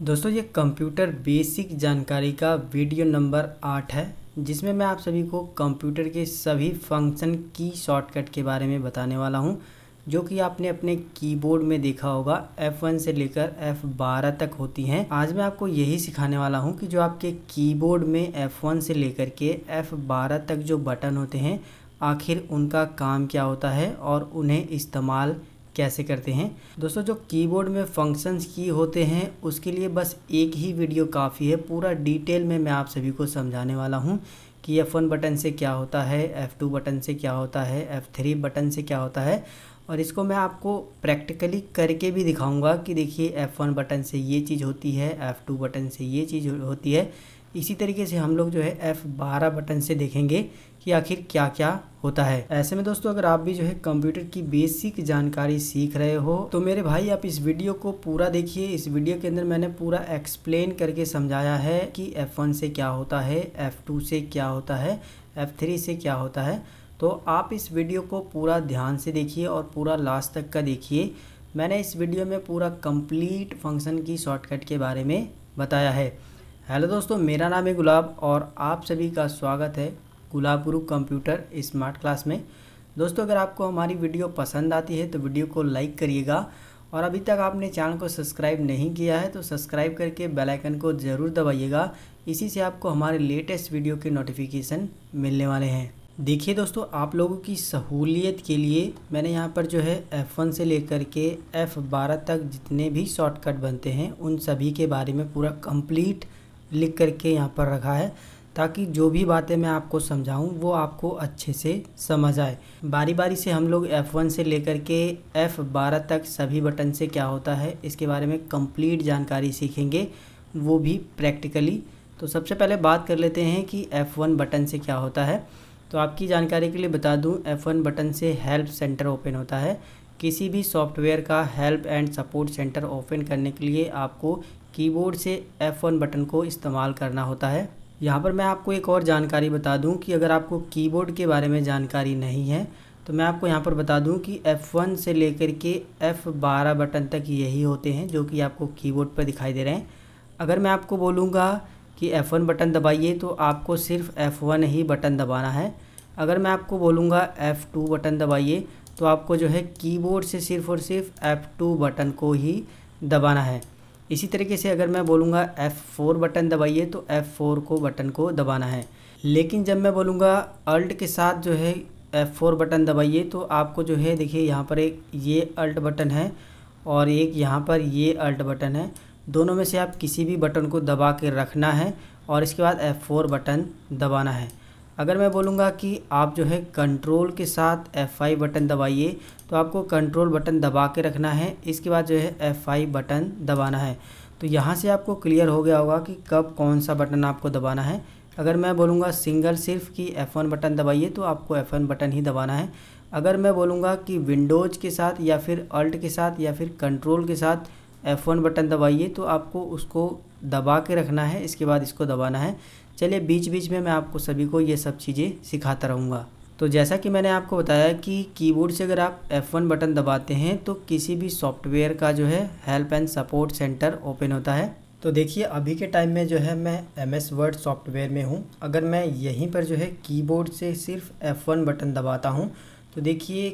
दोस्तों, ये computer basic जानकारी का वीडियो नंबर आठ है, जिसमें मैं आप सभी को कंप्यूटर के सभी फ़ंक्शन की शॉर्टकट के बारे में बताने वाला हूँ, जो कि आपने अपने कीबोर्ड में देखा होगा F1 से लेकर F12 तक होती हैं। आज मैं आपको यही सिखाने वाला हूँ कि जो आपके कीबोर्ड में F1 से लेकर के F12 तक जो बटन होते हैं, आखिर उनका काम क्या होता है और उन्हें इस्तेमाल कैसे करते हैं। दोस्तों, जो कीबोर्ड में फ़ंक्शंस की होते हैं, उसके लिए बस एक ही वीडियो काफ़ी है। पूरा डिटेल में मैं आप सभी को समझाने वाला हूँ कि एफ़ वन बटन से क्या होता है एफ़ टू बटन से क्या होता है एफ़ थ्री बटन से क्या होता है। और इसको मैं आपको प्रैक्टिकली करके भी दिखाऊँगा कि देखिए एफ़ वन बटन से ये चीज़ होती है एफ़ टू बटन से ये चीज़ होती है। इसी तरीके से हम लोग जो है F12 बटन से देखेंगे कि आखिर क्या क्या होता है। ऐसे में दोस्तों, अगर आप भी जो है कंप्यूटर की बेसिक जानकारी सीख रहे हो तो मेरे भाई, आप इस वीडियो को पूरा देखिए। इस वीडियो के अंदर मैंने पूरा एक्सप्लेन करके समझाया है कि F1 से क्या होता है F2 से क्या होता है F3 से क्या होता है। तो आप इस वीडियो को पूरा ध्यान से देखिए और पूरा लास्ट तक का देखिए। मैंने इस वीडियो में पूरा कंप्लीट फ़ंक्शन की शॉर्टकट के बारे में बताया है। हेलो दोस्तों, मेरा नाम है गुलाब और आप सभी का स्वागत है गुलाब गुरु कंप्यूटर स्मार्ट क्लास में। दोस्तों, अगर आपको हमारी वीडियो पसंद आती है तो वीडियो को लाइक करिएगा और अभी तक आपने चैनल को सब्सक्राइब नहीं किया है तो सब्सक्राइब करके बेल आइकन को ज़रूर दबाइएगा। इसी से आपको हमारे लेटेस्ट वीडियो के नोटिफिकेशन मिलने वाले हैं। देखिए दोस्तों, आप लोगों की सहूलियत के लिए मैंने यहाँ पर जो है F1 से लेकर के F12 तक जितने भी शॉर्टकट बनते हैं, उन सभी के बारे में पूरा कंप्लीट लिख करके यहाँ पर रखा है, ताकि जो भी बातें मैं आपको समझाऊं, वो आपको अच्छे से समझ आए। बारी बारी से हम लोग F1 से लेकर के F12 तक सभी बटन से क्या होता है, इसके बारे में कंप्लीट जानकारी सीखेंगे, वो भी प्रैक्टिकली। तो सबसे पहले बात कर लेते हैं कि F1 बटन से क्या होता है। तो आपकी जानकारी के लिए बता दूँ F1 बटन से हेल्प सेंटर ओपन होता है। किसी भी सॉफ्टवेयर का help and support center open करने के लिए आपको कीबोर्ड से F1 बटन को इस्तेमाल करना होता है। यहाँ पर मैं आपको एक और जानकारी बता दूँ कि अगर आपको कीबोर्ड के बारे में जानकारी नहीं है तो मैं आपको यहाँ पर बता दूँ कि F1 से लेकर के F12 बटन तक यही होते हैं, जो कि आपको कीबोर्ड पर दिखाई दे रहे हैं। अगर मैं आपको बोलूँगा कि F1 बटन दबाइए तो आपको सिर्फ़ F1 ही बटन दबाना है। अगर मैं आपको बोलूँगा F2 बटन दबाइए तो आपको जो है कीबोर्ड से सिर्फ़ और सिर्फ़ F2 बटन को ही दबाना है। इसी तरीके से अगर मैं बोलूँगा F4 बटन दबाइए तो F4 को बटन को दबाना है। लेकिन जब मैं बोलूँगा अल्ट के साथ जो है F4 बटन दबाइए तो आपको जो है, देखिए, यहाँ पर एक ये अल्ट बटन है और एक यहाँ पर ये अल्ट बटन है। दोनों में से आप किसी भी बटन को दबा के रखना है और इसके बाद F4 बटन दबाना है। अगर मैं बोलूँगा कि आप जो है कंट्रोल के साथ F5 बटन दबाइए तो आपको कंट्रोल बटन दबा के रखना है। इसके बाद जो है F5 बटन दबाना है। तो यहाँ से आपको क्लियर हो गया होगा कि कब कौन सा बटन आपको दबाना है। अगर मैं बोलूँगा सिंगल सिर्फ़ कि F1 बटन दबाइए तो आपको F1 बटन ही दबाना है। अगर मैं बोलूँगा कि विंडोज़ के साथ या फिर अल्ट के साथ या फिर कंट्रोल के साथ F1 बटन दबाइए तो आपको उसको दबा के रखना है। इसके बाद इसको दबाना है। चलिए बीच बीच में मैं आपको सभी को ये सब चीज़ें सिखाता रहूँगा। तो जैसा कि मैंने आपको बताया कि कीबोर्ड से अगर आप F1 बटन दबाते हैं तो किसी भी सॉफ्टवेयर का जो है help and support center open होता है। तो देखिए, अभी के टाइम में जो है मैं एम एस वर्ड सॉफ्टवेयर में हूँ। अगर मैं यहीं पर जो है कीबोर्ड से सिर्फ़ F1 बटन दबाता हूँ तो देखिए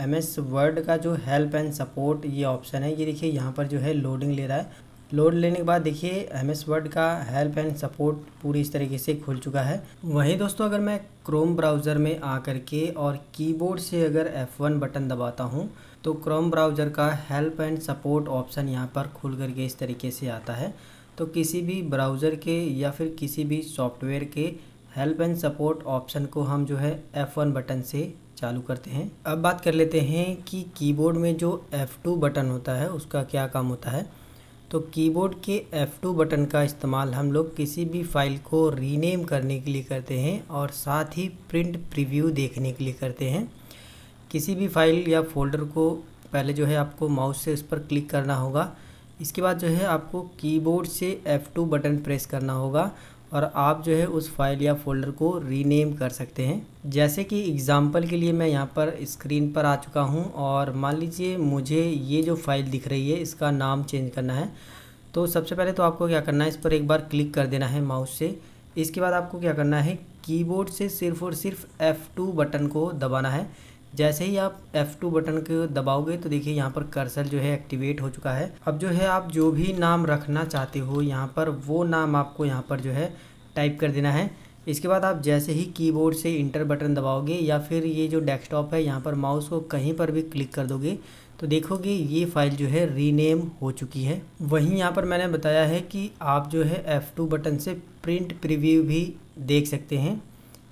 एम एस वर्ड का जो हेल्प एंड सपोर्ट ये ऑप्शन है। ये देखिए, यहाँ पर जो है लोडिंग ले रहा है। लोड लेने के बाद देखिए एम एस वर्ड का हेल्प एंड सपोर्ट पूरी इस तरीके से खुल चुका है। वहीं दोस्तों, अगर मैं क्रोम ब्राउज़र में आ कर के और कीबोर्ड से अगर F1 बटन दबाता हूँ तो क्रोम ब्राउज़र का हेल्प एंड सपोर्ट ऑप्शन यहाँ पर खुल करके इस तरीके से आता है। तो किसी भी ब्राउज़र के या फिर किसी भी सॉफ्टवेयर के हेल्प एंड सपोर्ट ऑप्शन को हम जो है F1 बटन से चालू करते हैं। अब बात कर लेते हैं कि कीबोर्ड में जो F2 बटन होता है, उसका क्या काम होता है। तो कीबोर्ड के F2 बटन का इस्तेमाल हम लोग किसी भी फ़ाइल को रीनेम करने के लिए करते हैं और साथ ही प्रिंट प्रीव्यू देखने के लिए करते हैं। किसी भी फ़ाइल या फोल्डर को पहले जो है आपको माउस से उस पर क्लिक करना होगा। इसके बाद जो है आपको कीबोर्ड से F2 बटन प्रेस करना होगा। और आप जो है उस फ़ाइल या फोल्डर को रीनेम कर सकते हैं। जैसे कि एग्ज़ाम्पल के लिए मैं यहाँ पर स्क्रीन पर आ चुका हूँ और मान लीजिए मुझे ये जो फ़ाइल दिख रही है, इसका नाम चेंज करना है। तो सबसे पहले तो आपको क्या करना है, इस पर एक बार क्लिक कर देना है माउस से। इसके बाद आपको क्या करना है कीबोर्ड से सिर्फ़ और सिर्फ़ F2 बटन को दबाना है। जैसे ही आप F2 बटन को दबाओगे तो देखिए यहाँ पर कर्सर जो है एक्टिवेट हो चुका है। अब जो है आप जो भी नाम रखना चाहते हो, यहाँ पर वो नाम आपको यहाँ पर जो है टाइप कर देना है। इसके बाद आप जैसे ही कीबोर्ड से इंटर बटन दबाओगे या फिर ये जो डेस्कटॉप है, यहाँ पर माउस को कहीं पर भी क्लिक कर दोगे तो देखोगे ये फ़ाइल जो है रीनेम हो चुकी है। वहीं यहाँ पर मैंने बताया है कि आप जो है F2 बटन से प्रिंट प्रीव्यू भी देख सकते हैं।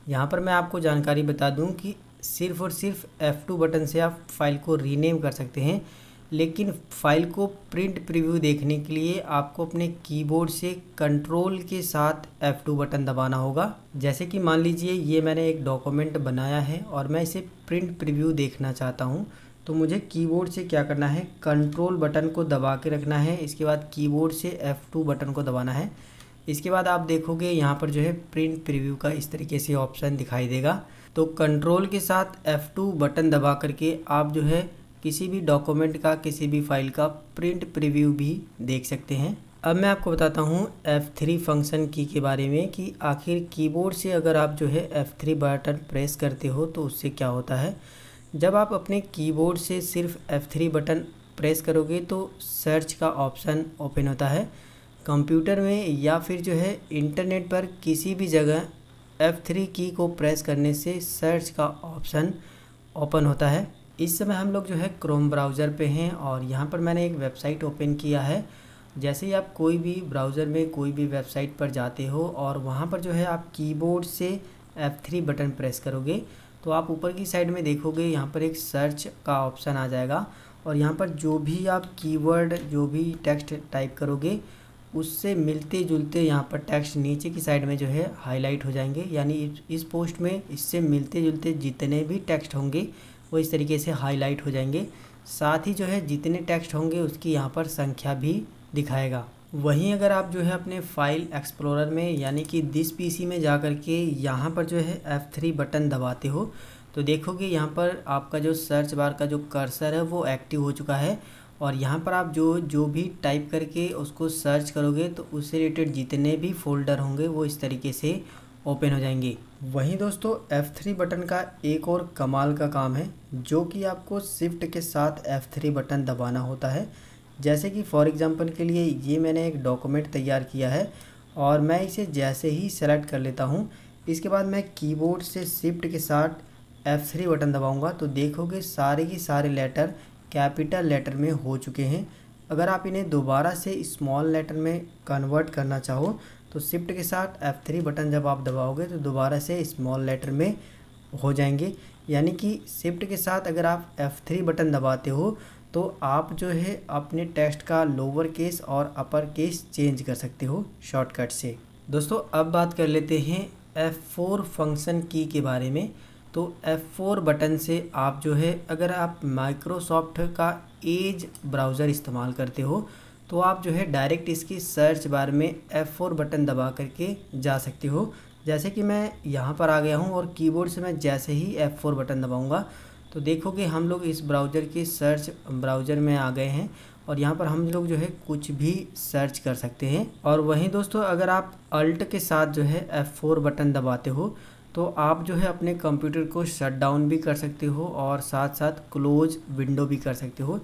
यहाँ पर मैं आपको जानकारी बता दूँ कि सिर्फ़ और सिर्फ़ F2 बटन से आप फ़ाइल को रीनेम कर सकते हैं। लेकिन फ़ाइल को प्रिंट प्रीव्यू देखने के लिए आपको अपने कीबोर्ड से कंट्रोल के साथ F2 बटन दबाना होगा। जैसे कि मान लीजिए ये मैंने एक डॉक्यूमेंट बनाया है और मैं इसे प्रिंट प्रीव्यू देखना चाहता हूँ। तो मुझे कीबोर्ड से क्या करना है? कंट्रोल बटन को दबा के रखना है। इसके बाद कीबोर्ड से F2 बटन को दबाना है। इसके बाद आप देखोगे यहाँ पर जो है प्रिंट प्रीव्यू का इस तरीके से ऑप्शन दिखाई देगा। तो कंट्रोल के साथ F2 बटन दबा करके आप जो है किसी भी डॉक्यूमेंट का, किसी भी फ़ाइल का प्रिंट प्रीव्यू भी देख सकते हैं। अब मैं आपको बताता हूँ F3 फ़ंक्शन की के बारे में कि आखिर कीबोर्ड से अगर आप जो है F3 बटन प्रेस करते हो तो उससे क्या होता है? जब आप अपने कीबोर्ड से सिर्फ़ F3 बटन प्रेस करोगे तो सर्च का ऑप्शन ओपन होता है। कंप्यूटर में या फिर जो है इंटरनेट पर किसी भी जगह F3 की को प्रेस करने से सर्च का ऑप्शन ओपन होता है। इस समय हम लोग जो है क्रोम ब्राउज़र पे हैं और यहाँ पर मैंने एक वेबसाइट ओपन किया है। जैसे ही आप कोई भी ब्राउज़र में कोई भी वेबसाइट पर जाते हो और वहाँ पर जो है आप कीबोर्ड से F3 बटन प्रेस करोगे तो आप ऊपर की साइड में देखोगे यहाँ पर एक सर्च का ऑप्शन आ जाएगा। और यहाँ पर जो भी आप कीवर्ड जो भी टेक्स्ट टाइप करोगे उससे मिलते जुलते यहाँ पर टेक्स्ट नीचे की साइड में जो है हाईलाइट हो जाएँगे। यानी इस पोस्ट में इससे मिलते जुलते जितने भी टेक्स्ट होंगे, वो इस तरीके से हाईलाइट हो जाएँगे। साथ ही जो है जितने टेक्स्ट होंगे, उसकी यहाँ पर संख्या भी दिखाएगा। वहीं अगर आप जो है अपने फ़ाइल एक्सप्लोरर में, यानी कि दिस पीसी में जा कर के यहाँ पर जो है F3 बटन दबाते हो तो देखोगे यहाँ पर आपका जो सर्च बार का जो कर्सर है, वो एक्टिव हो चुका है। और यहाँ पर आप जो जो भी टाइप करके उसको सर्च करोगे तो उससे रिलेटेड जितने भी फोल्डर होंगे, वो इस तरीके से ओपन हो जाएँगे। वहीं दोस्तों F3 बटन का एक और कमाल का काम है, जो कि आपको शिफ्ट के साथ F3 बटन दबाना होता है। जैसे कि फॉर एग्ज़ाम्पल के लिए ये मैंने एक डॉक्यूमेंट तैयार किया है, और मैं इसे जैसे ही सेलेक्ट कर लेता हूँ, इसके बाद मैं कीबोर्ड से शिफ्ट के साथ F3 बटन दबाऊँगा। तो देखोगे सारे के सारे लेटर कैपिटल लेटर में हो चुके हैं। अगर आप इन्हें दोबारा से स्मॉल लेटर में कन्वर्ट करना चाहो तो शिफ्ट के साथ F3 बटन जब आप दबाओगे तो दोबारा से स्मॉल लेटर में हो जाएँगे। यानी कि शिफ्ट के साथ अगर आप F3 बटन दबाते हो तो आप जो है अपने टेक्स्ट का लोअर केस और अपर केस चेंज कर सकते हो शॉर्टकट से। दोस्तों, अब बात कर लेते हैं F4 फ़ंक्शन की के बारे में। तो F4 बटन से आप जो है, अगर आप माइक्रोसॉफ्ट का एज ब्राउज़र इस्तेमाल करते हो तो आप जो है डायरेक्ट इसकी सर्च बार में F4 बटन दबा करके जा सकते हो। जैसे कि मैं यहाँ पर आ गया हूँ और कीबोर्ड से मैं जैसे ही F4 बटन दबाऊँगा तो देखोगे हम लोग इस ब्राउज़र के सर्च ब्राउज़र में आ गए हैं और यहाँ पर हम लोग जो है कुछ भी सर्च कर सकते हैं। और वहीं दोस्तों, अगर आप अल्ट के साथ जो है F4 बटन दबाते हो तो आप जो है अपने कंप्यूटर को शट डाउन भी कर सकते हो और साथ साथ क्लोज विंडो भी कर सकते हो।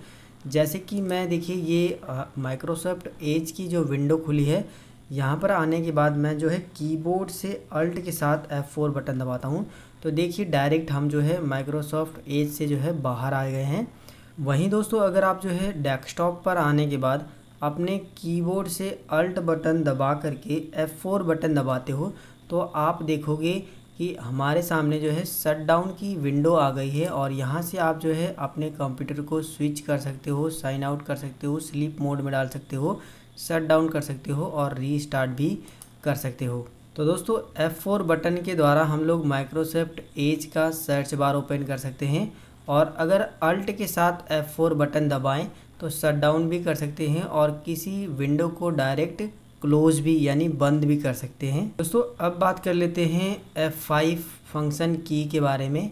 जैसे कि मैं देखिए ये माइक्रोसॉफ्ट एज की जो विंडो खुली है, यहाँ पर आने के बाद मैं जो है कीबोर्ड से अल्ट के साथ F4 बटन दबाता हूँ। तो देखिए डायरेक्ट हम जो है माइक्रोसॉफ्ट एज से जो है बाहर आ गए हैं। वहीं दोस्तों अगर आप जो है डेस्कटॉप पर आने के बाद अपने कीबोर्ड से अल्ट बटन दबा करके F4 बटन दबाते हो तो आप देखोगे कि हमारे सामने जो है शट डाउन की विंडो आ गई है और यहाँ से आप जो है अपने कंप्यूटर को स्विच कर सकते हो साइन आउट कर सकते हो स्लीप मोड में डाल सकते हो शट डाउन कर सकते हो और रीस्टार्ट भी कर सकते हो। तो दोस्तों F4 बटन के द्वारा हम लोग माइक्रोसॉफ्ट एज का सर्च बार ओपन कर सकते हैं और अगर अल्ट के साथ F4 बटन दबाएँ तो शट डाउन भी कर सकते हैं और किसी विंडो को डायरेक्ट क्लोज भी, यानी बंद भी कर सकते हैं। दोस्तों, अब बात कर लेते हैं F5 फ़ंक्शन की के बारे में।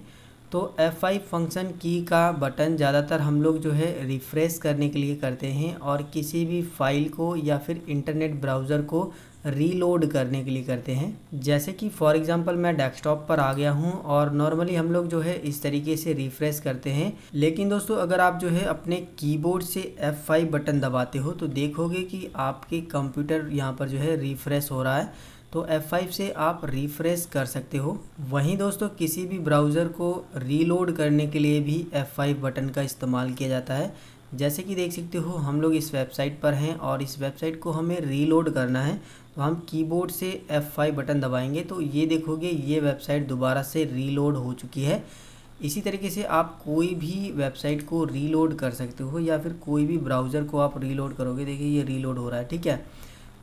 तो F5 फ़ंक्शन की का बटन ज़्यादातर हम लोग जो है रिफ़्रेश करने के लिए करते हैं और किसी भी फ़ाइल को या फिर इंटरनेट ब्राउज़र को रीलोड करने के लिए करते हैं। जैसे कि फॉर एग्जांपल मैं डेस्कटॉप पर आ गया हूँ और नॉर्मली हम लोग जो है इस तरीके से रिफ्रेश करते हैं। लेकिन दोस्तों, अगर आप जो है अपने कीबोर्ड से F5 बटन दबाते हो तो देखोगे कि आपके कंप्यूटर यहाँ पर जो है रिफ्रेश हो रहा है। तो F5 से आप रिफ्रेश कर सकते हो। वहीं दोस्तों, किसी भी ब्राउज़र को रीलोड करने के लिए भी F5 बटन का इस्तेमाल किया जाता है। जैसे कि देख सकते हो, हम लोग इस वेबसाइट पर हैं और इस वेबसाइट को हमें रीलोड करना है। तो हम कीबोर्ड से F5 बटन दबाएँगे तो ये देखोगे, ये वेबसाइट दोबारा से रीलोड हो चुकी है। इसी तरीके से आप कोई भी वेबसाइट को रीलोड कर सकते हो, या फिर कोई भी ब्राउज़र को आप रीलोड करोगे, देखिए ये रीलोड हो रहा है, ठीक है?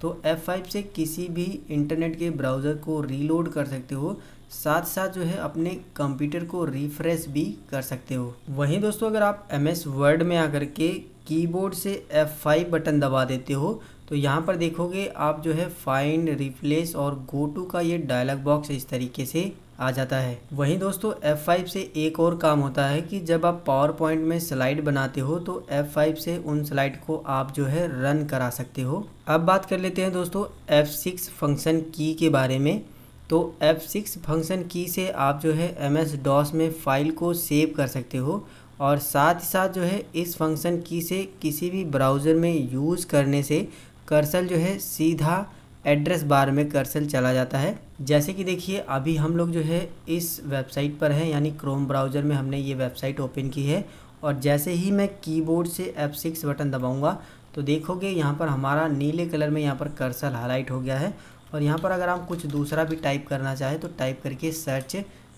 तो F5 से किसी भी इंटरनेट के ब्राउज़र को रीलोड कर सकते हो साथ साथ जो है अपने कंप्यूटर को रिफ्रेश भी कर सकते हो। वहीं दोस्तों, अगर आप एम एस वर्ड में आकर के कीबोर्ड से F5 बटन दबा देते हो तो यहाँ पर देखोगे आप जो है फाइंड रिप्लेस और गो टू का ये डायलॉग बॉक्स इस तरीके से आ जाता है। वहीं दोस्तों F5 से एक और काम होता है कि जब आप पावर पॉइंट में स्लाइड बनाते हो तो F5 से उन स्लाइड को आप जो है रन करा सकते हो। अब बात कर लेते हैं दोस्तों F6 फ़ंक्शन की के बारे में। तो F6 फ़ंक्शन की से आप जो है एम एस डॉस में फ़ाइल को सेव कर सकते हो और साथ ही साथ जो है इस फ़ंक्शन की से किसी भी ब्राउज़र में यूज़ करने से कर्सल जो है सीधा एड्रेस बार में कर्सल चला जाता है। जैसे कि देखिए, अभी हम लोग जो है इस वेबसाइट पर हैं, यानी क्रोम ब्राउज़र में हमने ये वेबसाइट ओपन की है। और जैसे ही मैं कीबोर्ड से F6 बटन दबाऊँगा तो देखोगे यहाँ पर हमारा नीले कलर में यहाँ पर कर्सल हाईलाइट हो गया है। और यहाँ पर अगर हम कुछ दूसरा भी टाइप करना चाहें तो टाइप करके सर्च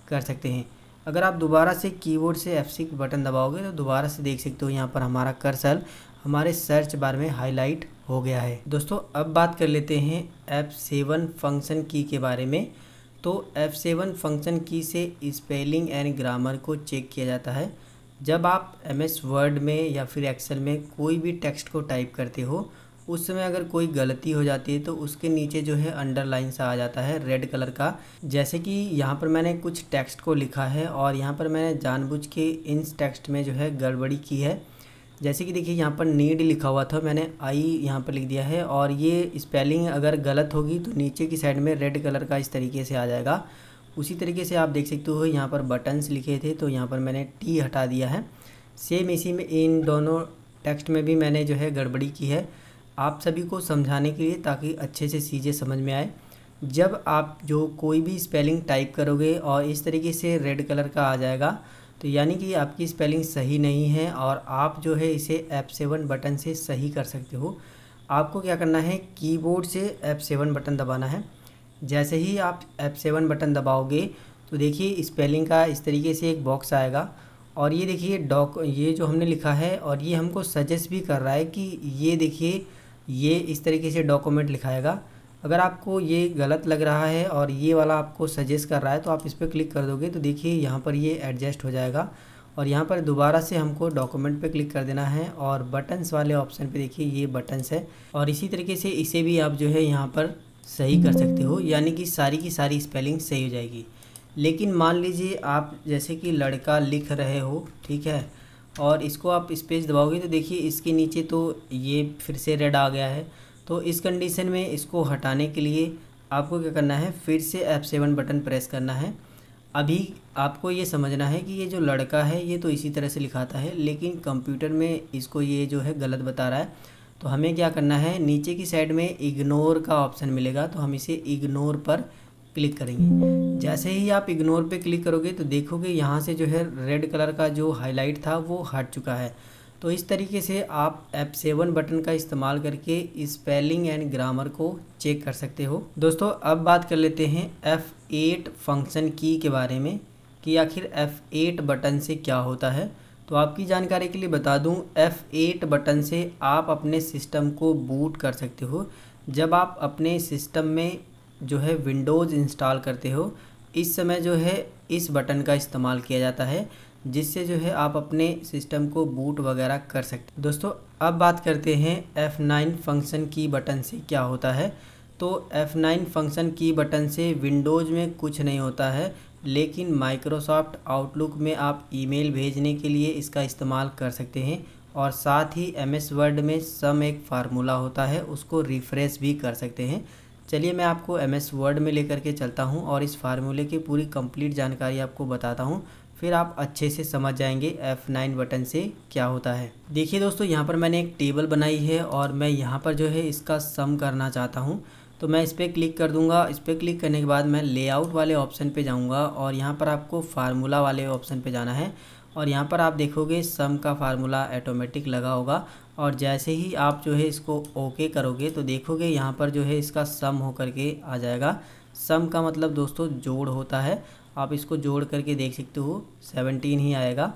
कर सकते हैं। अगर आप दोबारा से कीबोर्ड से F6 बटन दबाओगे तो दोबारा से देख सकते हो यहाँ पर हमारा कर्सल हमारे सर्च बार में हाईलाइट हो गया है। दोस्तों, अब बात कर लेते हैं F7 फ़ंक्शन की के बारे में। तो F7 फ़ंक्शन की से स्पेलिंग एंड ग्रामर को चेक किया जाता है। जब आप एम एस वर्ड में या फिर एक्सेल में कोई भी टेक्स्ट को टाइप करते हो उस समय अगर कोई गलती हो जाती है तो उसके नीचे जो है अंडरलाइन सा आ जाता है रेड कलर का। जैसे कि यहाँ पर मैंने कुछ टेक्स्ट को लिखा है और यहाँ पर मैंने जानबूझ के इन टेक्स्ट में जो है गड़बड़ी की है। जैसे कि देखिए, यहाँ पर नीड लिखा हुआ था, मैंने आई यहाँ पर लिख दिया है और ये स्पेलिंग अगर गलत होगी तो नीचे की साइड में रेड कलर का इस तरीके से आ जाएगा। उसी तरीके से आप देख सकते हो, यहाँ पर बटन्स लिखे थे तो यहाँ पर मैंने टी हटा दिया है। सेम इसी में इन दोनों टेक्स्ट में भी मैंने जो है गड़बड़ी की है। आप सभी को समझाने के लिए ताकि अच्छे से चीज़ें समझ में आए। जब आप जो कोई भी स्पेलिंग टाइप करोगे और इस तरीके से रेड कलर का आ जाएगा तो यानी कि आपकी स्पेलिंग सही नहीं है और आप जो है इसे एप सेवन बटन से सही कर सकते हो। आपको क्या करना है कीबोर्ड से एप सेवन बटन दबाना है। जैसे ही आप एप सेवन बटन दबाओगे तो देखिए स्पेलिंग का इस तरीके से एक बॉक्स आएगा। और ये देखिए डॉक ये जो हमने लिखा है और ये हमको सजेस्ट भी कर रहा है कि ये देखिए ये इस तरीके से डॉक्यूमेंट लिखाएगा। अगर आपको ये गलत लग रहा है और ये वाला आपको सजेस्ट कर रहा है तो आप इस पर क्लिक कर दोगे तो देखिए यहाँ पर ये एडजस्ट हो जाएगा। और यहाँ पर दोबारा से हमको डॉक्यूमेंट पे क्लिक कर देना है और बटन्स वाले ऑप्शन पे देखिए ये बटन्स है। और इसी तरीके से इसे भी आप जो है यहाँ पर सही कर सकते हो, यानी कि सारी की सारी स्पेलिंग सही हो जाएगी। लेकिन मान लीजिए आप जैसे कि लड़का लिख रहे हो, ठीक है? और इसको आप स्पेस दबाओगे तो देखिए इसके नीचे तो ये फिर से रेड आ गया है। तो इस कंडीशन में इसको हटाने के लिए आपको क्या करना है? फिर से एफ़ सेवन बटन प्रेस करना है। अभी आपको ये समझना है कि ये जो लड़का है, ये तो इसी तरह से लिखाता है, लेकिन कंप्यूटर में इसको ये जो है गलत बता रहा है। तो हमें क्या करना है? नीचे की साइड में इग्नोर का ऑप्शन मिलेगा तो हम इसे इग्नोर पर क्लिक करेंगे। जैसे ही आप इग्नोर पे क्लिक करोगे तो देखोगे यहाँ से जो है रेड कलर का जो हाईलाइट था वो हट चुका है। तो इस तरीके से आप एप सेवन बटन का इस्तेमाल करके स्पेलिंग एंड ग्रामर को चेक कर सकते हो। दोस्तों, अब बात कर लेते हैं एफ़ एट फ़ंक्शन की के बारे में कि आखिर एफ़ एट बटन से क्या होता है। तो आपकी जानकारी के लिए बता दूँ एफ़ एट बटन से आप अपने सिस्टम को बूट कर सकते हो। जब आप अपने सिस्टम में जो है विंडोज़ इंस्टॉल करते हो, इस समय जो है इस बटन का इस्तेमाल किया जाता है, जिससे जो है आप अपने सिस्टम को बूट वगैरह कर सकते दोस्तों, अब बात करते हैं F9 फ़ंक्शन की बटन से क्या होता है। तो F9 फ़ंक्शन की बटन से विंडोज़ में कुछ नहीं होता है, लेकिन माइक्रोसॉफ्ट आउटलुक में आप ईमेल भेजने के लिए इसका इस्तेमाल कर सकते हैं और साथ ही एम एस वर्ड में सम एक फार्मूला होता है, उसको रिफ़्रेश भी कर सकते हैं। चलिए मैं आपको एम एस वर्ड में लेकर के चलता हूँ और इस फार्मूले की पूरी कंप्लीट जानकारी आपको बताता हूँ। फिर आप अच्छे से समझ जाएँगे F9 बटन से क्या होता है। देखिए दोस्तों, यहाँ पर मैंने एक टेबल बनाई है और मैं यहाँ पर जो है इसका सम करना चाहता हूँ। तो मैं इस पर क्लिक कर दूँगा। इस पर क्लिक करने के बाद मैं लेआउट वाले ऑप्शन पे जाऊँगा और यहाँ पर आपको फार्मूला वाले ऑप्शन पे जाना है। और यहाँ पर आप देखोगे सम का फार्मूला ऑटोमेटिक लगा होगा। और जैसे ही आप जो है इसको ओके करोगे तो देखोगे यहाँ पर जो है इसका सम हो करके आ जाएगा। सम का मतलब दोस्तों जोड़ होता है। आप इसको जोड़ करके देख सकते हो, सेवनटीन ही आएगा।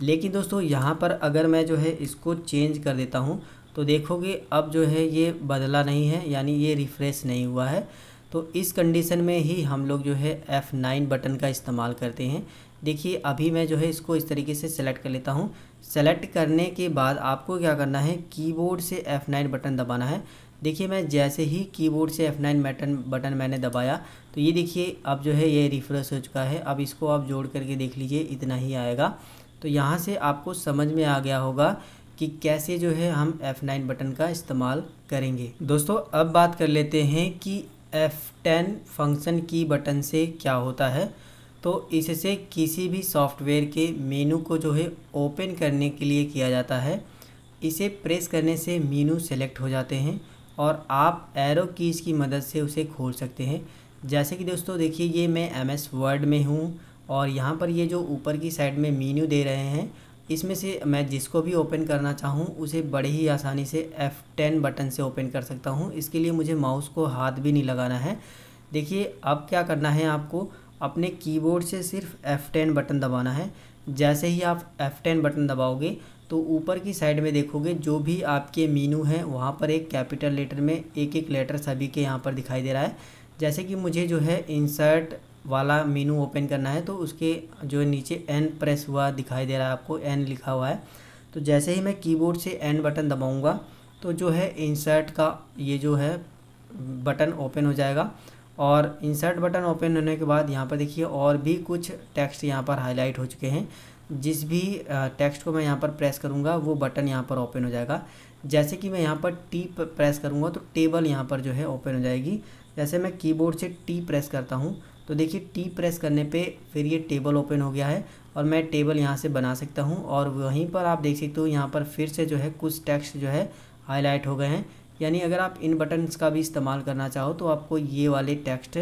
लेकिन दोस्तों यहाँ पर अगर मैं जो है इसको चेंज कर देता हूँ तो देखोगे अब जो है ये बदला नहीं है, यानी ये रिफ़्रेश नहीं हुआ है। तो इस कंडीशन में ही हम लोग जो है F9 बटन का इस्तेमाल करते हैं। देखिए अभी मैं जो है इसको इस तरीके से सेलेक्ट कर लेता हूँ। सेलेक्ट करने के बाद आपको क्या करना है? कीबोर्ड से F9 बटन दबाना है। देखिए, मैं जैसे ही कीबोर्ड से F9 बटन बटन मैंने दबाया तो ये देखिए, अब जो है ये रिफ्रेश हो चुका है। अब इसको आप जोड़ करके देख लीजिए, इतना ही आएगा। तो यहाँ से आपको समझ में आ गया होगा कि कैसे जो है हम F9 बटन का इस्तेमाल करेंगे। दोस्तों, अब बात कर लेते हैं कि F10 फ़ंक्शन की बटन से क्या होता है। तो इससे किसी भी सॉफ्टवेयर के मेनू को जो है ओपन करने के लिए किया जाता है। इसे प्रेस करने से मेनू सेलेक्ट हो जाते हैं और आप एरो कीज़ की मदद से उसे खोल सकते हैं। जैसे कि दोस्तों देखिए, ये मैं एम एस वर्ड में हूँ और यहाँ पर ये जो ऊपर की साइड में मीनू दे रहे हैं, इसमें से मैं जिसको भी ओपन करना चाहूँ, उसे बड़े ही आसानी से F10 बटन से ओपन कर सकता हूँ। इसके लिए मुझे माउस को हाथ भी नहीं लगाना है। देखिए, अब क्या करना है आपको? अपने कीबोर्ड से सिर्फ़ F10 बटन दबाना है। जैसे ही आप F10 बटन दबाओगे तो ऊपर की साइड में देखोगे, जो भी आपके मीनू हैं, वहाँ पर एक कैपिटल लेटर में एक एक लेटर सभी के यहाँ पर दिखाई दे रहा है। जैसे कि मुझे जो है इंसर्ट वाला मीनू ओपन करना है तो उसके जो नीचे एन प्रेस हुआ दिखाई दे रहा है आपको एन लिखा हुआ है। तो जैसे ही मैं कीबोर्ड से एन बटन दबाऊँगा तो जो है इंसर्ट का ये जो है बटन ओपन हो जाएगा। और इंसर्ट बटन ओपन होने के बाद यहाँ पर देखिए और भी कुछ टेक्स्ट यहाँ पर हाईलाइट हो चुके हैं। जिस भी टेक्स्ट को मैं यहाँ पर प्रेस करूँगा, वो बटन यहाँ पर ओपन हो जाएगा। जैसे कि मैं यहाँ पर टी प्रेस करूँगा तो टेबल यहाँ पर जो है ओपन हो जाएगी। जैसे मैं कीबोर्ड से टी प्रेस करता हूँ तो देखिए टी प्रेस करने पे फिर ये टेबल ओपन हो गया है और मैं टेबल यहाँ से बना सकता हूँ। और वहीं पर आप देख सकते हो, यहाँ पर फिर से जो है कुछ टेक्स्ट जो है हाईलाइट हो गए हैं। यानी अगर आप इन बटन्स का भी इस्तेमाल करना चाहो तो आपको ये वाले टेक्स्ट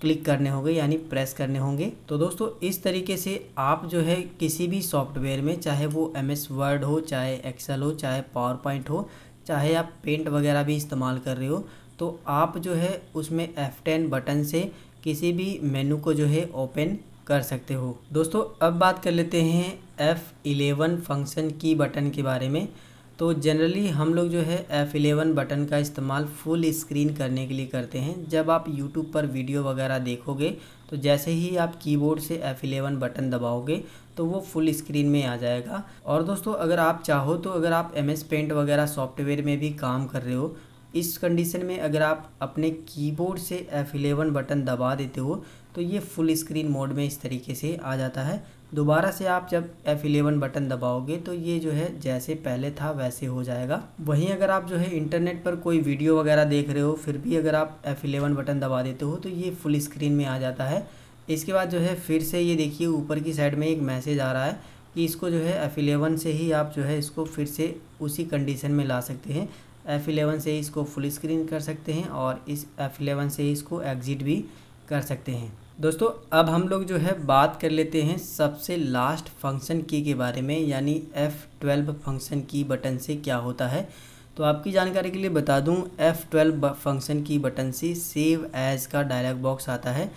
क्लिक करने होंगे, यानी प्रेस करने होंगे। तो दोस्तों, इस तरीके से आप जो है किसी भी सॉफ्टवेयर में, चाहे वो एम एस वर्ड हो, चाहे एक्सेल हो, चाहे पावर पॉइंट हो, चाहे आप पेंट वगैरह भी इस्तेमाल कर रहे हो तो आप जो है उसमें F10 बटन से किसी भी मेनू को जो है ओपन कर सकते हो। दोस्तों, अब बात कर लेते हैं F11 फ़ंक्शन की बटन के बारे में। तो जनरली हम लोग जो है F11 बटन का इस्तेमाल फुल स्क्रीन करने के लिए करते हैं। जब आप YouTube पर वीडियो वगैरह देखोगे तो जैसे ही आप कीबोर्ड से F11 बटन दबाओगे तो वो फुल स्क्रीन में आ जाएगा। और दोस्तों, अगर आप चाहो तो अगर आप एम एस पेंट वगैरह सॉफ्टवेयर में भी काम कर रहे हो, इस कंडीशन में अगर आप अपने कीबोर्ड से F11 बटन दबा देते हो तो ये फुल स्क्रीन मोड में इस तरीके से आ जाता है। दोबारा से आप जब F11 बटन दबाओगे तो ये जो है, जैसे पहले था, वैसे हो जाएगा। वहीं अगर आप जो है इंटरनेट पर कोई वीडियो वगैरह देख रहे हो, फिर भी अगर आप F11 बटन दबा देते हो तो ये फुल स्क्रीन में आ जाता है। इसके बाद जो है, फिर से ये देखिए, ऊपर की साइड में एक मैसेज आ रहा है कि इसको जो है F11 से ही आप जो है, इसको फिर से उसी कंडीशन में ला सकते हैं। F11 से ही इसको फुल स्क्रीन कर सकते हैं और इस F11 से ही इसको एग्ज़िट भी कर सकते हैं। दोस्तों, अब हम लोग जो है बात कर लेते हैं सबसे लास्ट फ़ंक्शन की के बारे में, यानी F12 फ़ंक्शन की बटन से क्या होता है। तो आपकी जानकारी के लिए बता दूँ F12 फ़ंक्शन की बटन से सेव एज़ का डायलॉग बॉक्स आता है,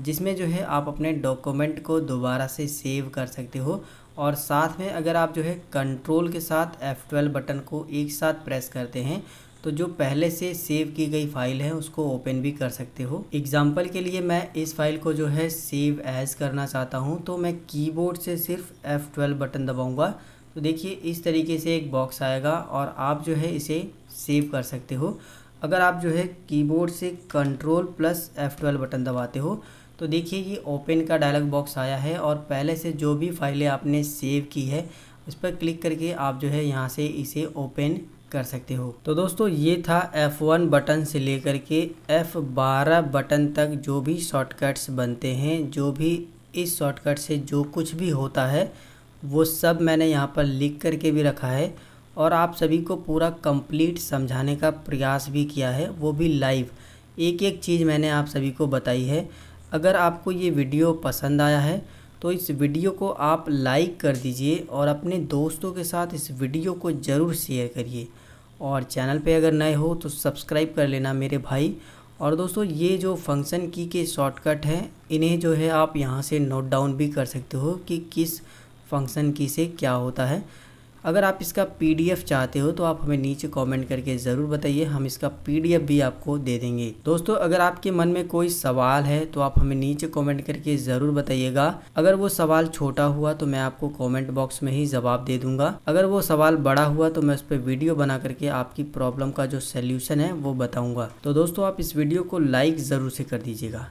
जिसमें जो है आप अपने डॉक्यूमेंट को दोबारा से सेव कर सकते हो। और साथ में अगर आप जो है कंट्रोल के साथ F12 बटन को एक साथ प्रेस करते हैं तो जो पहले से सेव की गई फ़ाइल है, उसको ओपन भी कर सकते हो। एग्ज़ाम्पल के लिए मैं इस फ़ाइल को जो है सेव एज़ करना चाहता हूँ तो मैं कीबोर्ड से सिर्फ़ F12 बटन दबाऊँगा। तो देखिए, इस तरीके से एक बॉक्स आएगा और आप जो है इसे सेव कर सकते हो। अगर आप जो है कीबोर्ड से कंट्रोल प्लस F12 बटन दबाते हो तो देखिए ये ओपन का डायलॉग बॉक्स आया है और पहले से जो भी फाइलें आपने सेव की है उस पर क्लिक करके आप जो है यहाँ से इसे ओपन कर सकते हो। तो दोस्तों, ये था F1 बटन से लेकर के F12 बटन तक जो भी शॉर्टकट्स बनते हैं, जो भी इस शॉर्टकट से जो कुछ भी होता है, वो सब मैंने यहाँ पर लिख करके भी रखा है और आप सभी को पूरा कंप्लीट समझाने का प्रयास भी किया है, वो भी लाइव एक एक चीज़ मैंने आप सभी को बताई है। अगर आपको ये वीडियो पसंद आया है तो इस वीडियो को आप लाइक कर दीजिए और अपने दोस्तों के साथ इस वीडियो को ज़रूर शेयर करिए। और चैनल पे अगर नए हो तो सब्सक्राइब कर लेना मेरे भाई। और दोस्तों, ये जो फ़ंक्शन की के शॉर्टकट हैं, इन्हें जो है आप यहाँ से नोट डाउन भी कर सकते हो कि किस फ़ंक्शन की से क्या होता है। अगर आप इसका पीडीएफ चाहते हो तो आप हमें नीचे कमेंट करके ज़रूर बताइए, हम इसका पीडीएफ भी आपको दे देंगे। दोस्तों, अगर आपके मन में कोई सवाल है तो आप हमें नीचे कमेंट करके ज़रूर बताइएगा। अगर वो सवाल छोटा हुआ तो मैं आपको कमेंट बॉक्स में ही जवाब दे दूँगा। अगर वो सवाल बड़ा हुआ तो मैं उस पर वीडियो बना करके आपकी प्रॉब्लम का जो सोल्यूशन है वो बताऊँगा। तो दोस्तों, आप इस वीडियो को लाइक ज़रूर से कर दीजिएगा।